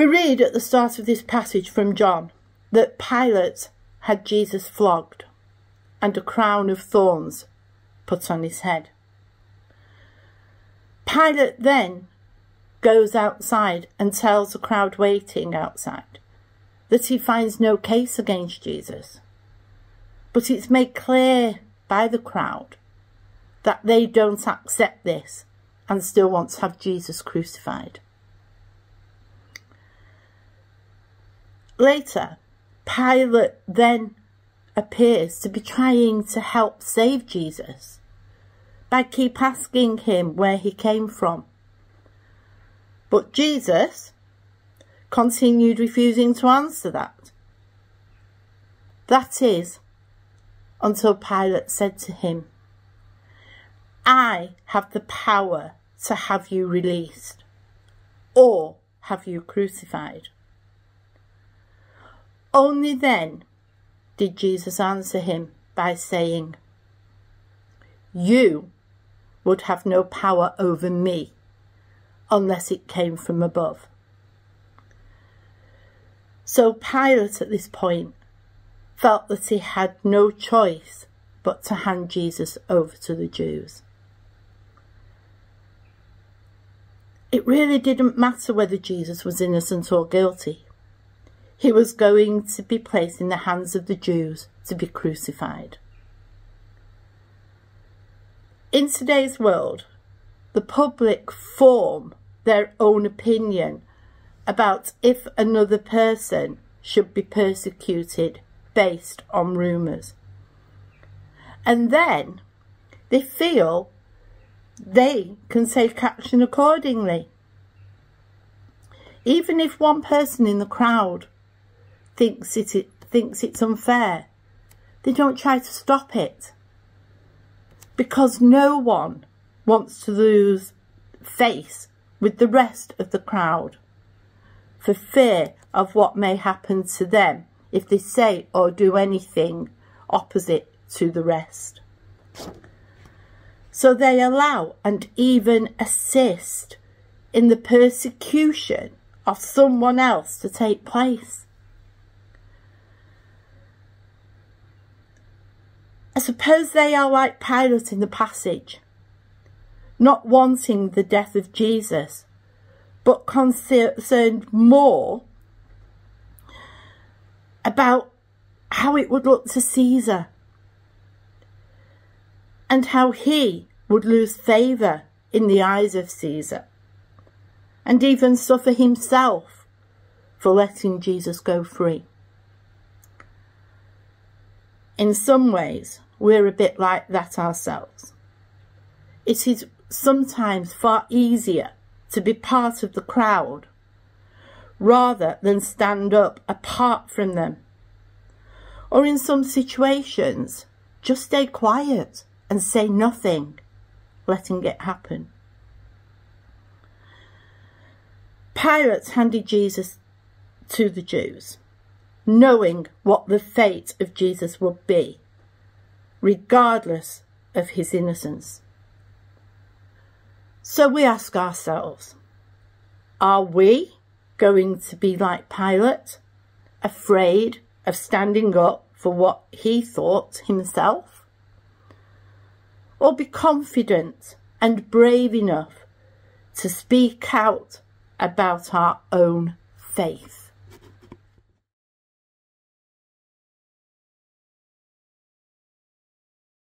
We read at the start of this passage from John that Pilate had Jesus flogged and a crown of thorns put on his head. Pilate then goes outside and tells the crowd waiting outside that he finds no case against Jesus. But it's made clear by the crowd that they don't accept this and still want to have Jesus crucified. Later, Pilate then appears to be trying to help save Jesus by keep asking him where he came from. But Jesus continued refusing to answer that. That is, until Pilate said to him, I have the power to have you released or have you crucified. Only then did Jesus answer him by saying, You would have no power over me unless it came from above. So Pilate at this point felt that he had no choice but to hand Jesus over to the Jews. It really didn't matter whether Jesus was innocent or guilty. He was going to be placed in the hands of the Jews to be crucified. In today's world, the public form their own opinion about if another person should be persecuted based on rumours. And then they feel they can take action accordingly. Even if one person in the crowd thinks it, it thinks it's unfair, they don't try to stop it. Because no one wants to lose face with the rest of the crowd for fear of what may happen to them if they say or do anything opposite to the rest. So they allow and even assist in the persecution of someone else to take place. I suppose they are like Pilate in the passage, not wanting the death of Jesus, but concerned more about how it would look to Caesar and how he would lose favour in the eyes of Caesar and even suffer himself for letting Jesus go free. In some ways, we're a bit like that ourselves. It is sometimes far easier to be part of the crowd rather than stand up apart from them. Or in some situations, just stay quiet and say nothing, letting it happen. Pilate handed Jesus to the Jews, knowing what the fate of Jesus would be, regardless of his innocence. So we ask ourselves, are we going to be like Pilate, afraid of standing up for what he thought himself? Or be confident and brave enough to speak out about our own faith?